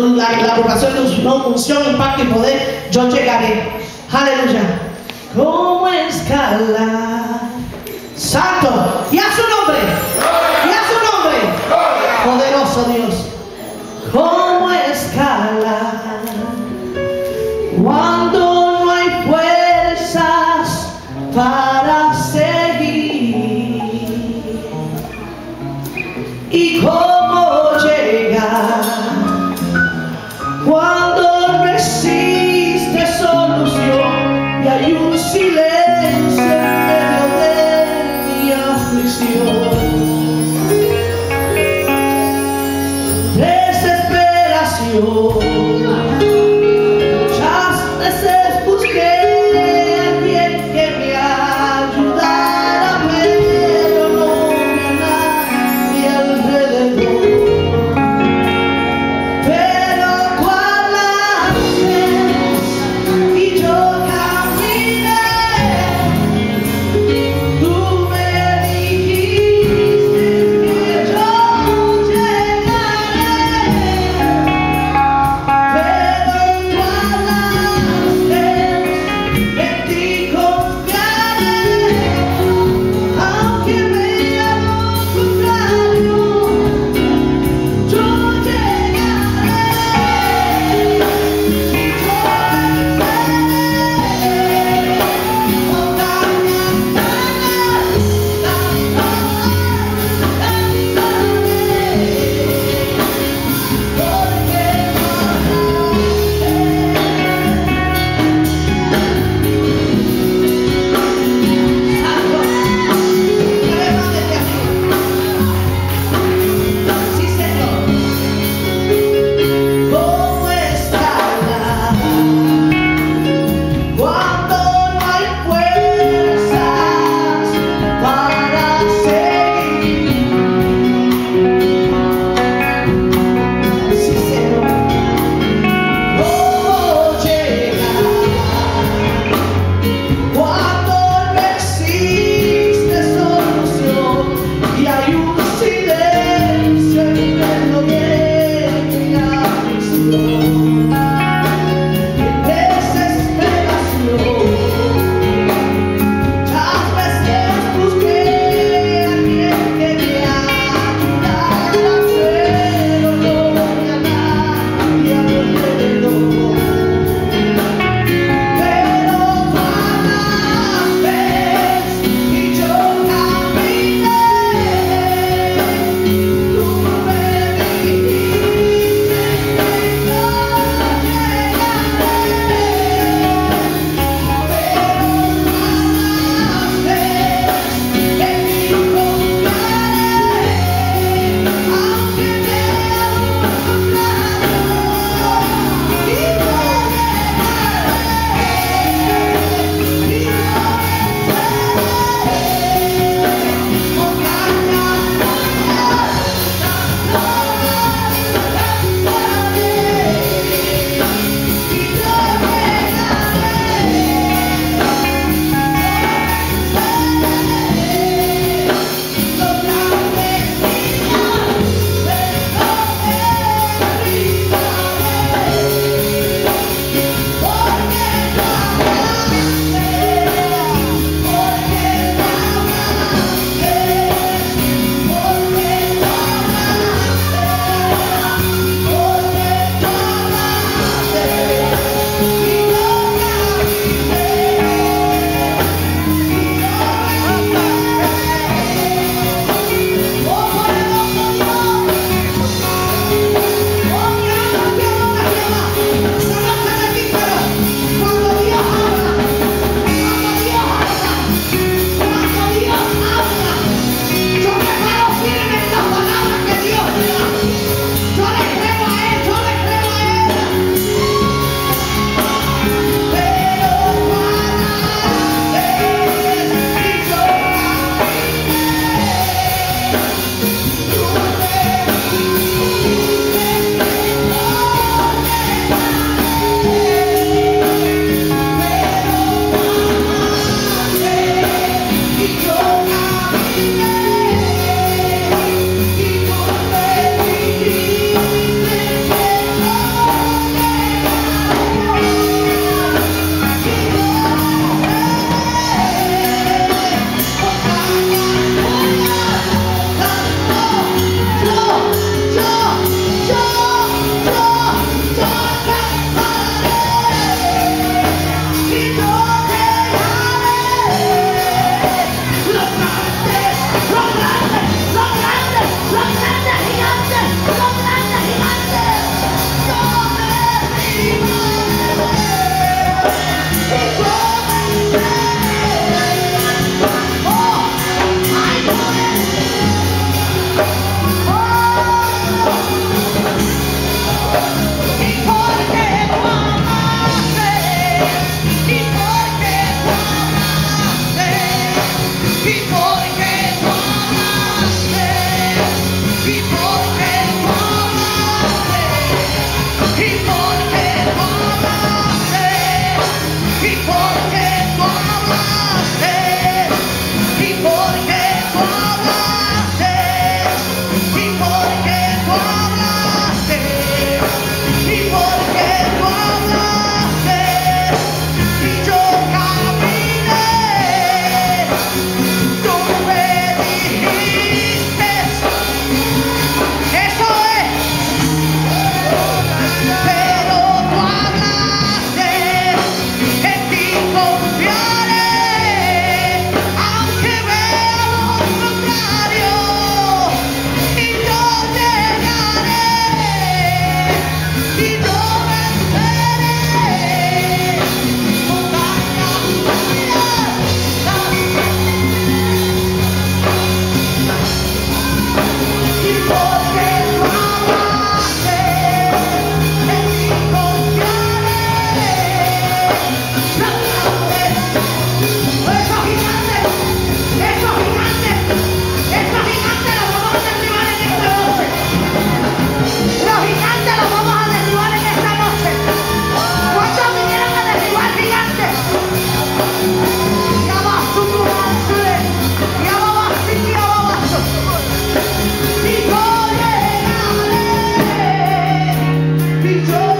la, la vocación de unción, unción, impacto y poder, yo llegaré. Aleluya. Como escala. Santo. Y a su nombre. Y a su nombre. Poderoso Dios. Como escala. Cuando no hay fuerzas para seguir. Y cómo Victor!